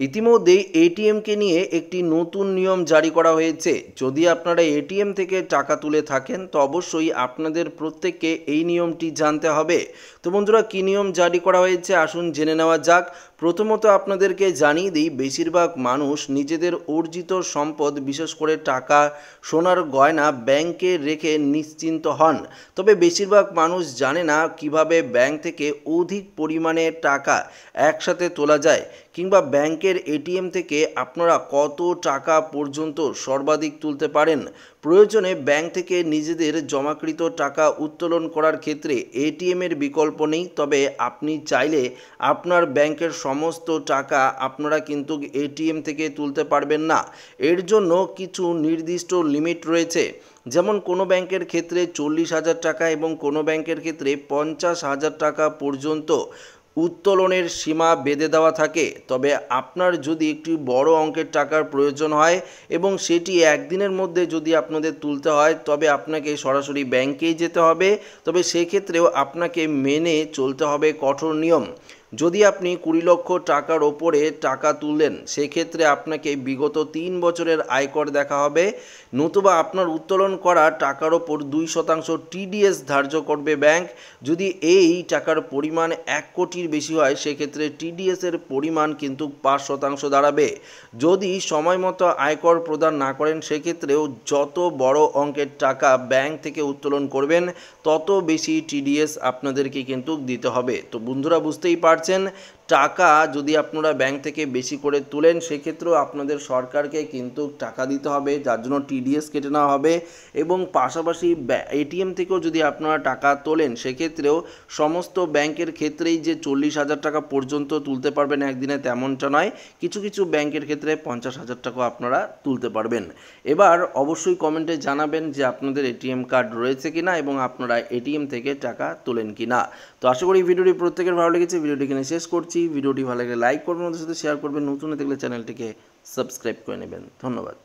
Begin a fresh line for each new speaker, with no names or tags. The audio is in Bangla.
ইতিমধ্যেই এটিএমকে নিয়ে একটি নতুন নিয়ম জারি করা হয়েছে। যদি আপনারা এটিএম থেকে টাকা তুলে থাকেন, তো অবশ্যই আপনাদের প্রত্যেককে এই নিয়মটি জানতে হবে। তো বন্ধুরা, কী নিয়ম জারি করা হয়েছে? আসুন জেনে নেওয়া যাক। প্রথমত আপনাদেরকে জানিয়ে দিই, বেশিরভাগ মানুষ নিজেদের অর্জিত সম্পদ, বিশেষ করে টাকা, সোনার গয়না, ব্যাংকে রেখে নিশ্চিন্ত হন। তবে বেশিরভাগ মানুষ জানে না কীভাবে ব্যাংক থেকে অধিক পরিমাণে টাকা একসাথে তোলা যায়। কিংবা ব্যাংকের এটিএম থেকে আপনারা কত টাকা পর্যন্ত সর্বাধিক তুলতে পারেন? প্রয়োজনে ব্যাংক থেকে নিজেদের জমাকৃত টাকা উত্তোলন করার ক্ষেত্রে এটিএমের বিকল্প নেই, তবে আপনি চাইলে আপনার ব্যাংকের সমস্ত টাকা আপনারা কিন্তু এটিএম থেকে তুলতে পারবেন না। এর জন্য কিছু নির্দিষ্ট লিমিট রয়েছে, যেমন কোনো ব্যাংকের ক্ষেত্রে চল্লিশ হাজার টাকা এবং কোনো ব্যাংকের ক্ষেত্রে পঞ্চাশ হাজার টাকা পর্যন্ত। উত্তোলনের সীমা বেঁধে দেওয়া থাকে। তবে আপনার যদি একটি বড় অঙ্কের টাকার প্রয়োজন হয় এবং সেটি একদিনের মধ্যে যদি আপনাদের তুলতে হয়, তবে আপনাকে সরাসরি ব্যাংকেই যেতে হবে। তবে সেক্ষেত্রেও আপনাকে মেনে চলতে হবে কঠোর নিয়ম। যদি আপনি কুড়ি লক্ষ টাকার ওপরে টাকা তুলেন সেক্ষেত্রে আপনাকে বিগত তিন বছরের আয়কর দেখা হবে। নতুবা আপনার উত্তোলন করা টাকার ওপর দুই শতাংশ টিডিএস ধার্য করবে ব্যাংক। যদি এই টাকার পরিমাণ এক কোটির বেশি হয়, সেক্ষেত্রে টিডিএসের পরিমাণ কিন্তু পাঁচ শতাংশ দাঁড়াবে। যদি সময় মতো আয়কর প্রদান না করেন, সেক্ষেত্রেও যত বড় অঙ্কের টাকা ব্যাংক থেকে উত্তোলন করবেন, তত বেশি টিডিএস আপনাদেরকে কিন্তু দিতে হবে। তো বন্ধুরা, বুঝতেই পারছেন পারছেন টাকা যদি আপনারা ব্যাংক থেকে বেশি করে তোলেন, সেক্ষেত্রেও আপনাদের সরকারকে কিন্তু টাকা দিতে হবে, যার জন্য টিডিএস কেটে নেওয়া হবে এবং পাশাপাশি এটিএম থেকেও যদি আপনারা টাকা তোলেন, সেক্ষেত্রেও সমস্ত ব্যাংকের ক্ষেত্রেই যে চল্লিশ হাজার টাকা পর্যন্ত তুলতে পারবেন একদিনে তেমনটা নয়, কিছু কিছু ব্যাংকের ক্ষেত্রে পঞ্চাশ হাজার টাকাও আপনারা তুলতে পারবেন। এবার অবশ্যই কমেন্টে জানাবেন যে আপনাদের এটিএম কার্ড রয়েছে কিনা এবং আপনারা এটিএম থেকে টাকা তোলেন কিনা। তো আশা করি ভিডিওটি প্রত্যেকের ভালো লেগেছে, ভিডিওটি এখানে শেষ করছি। ভিডিওটি ভালো লাগলে লাইক করবেন, ওদের সাথে শেয়ার করবেন। নতুন দেখলে চ্যানেলটিকে সাবস্ক্রাইব করে নেবেন। ধন্যবাদ।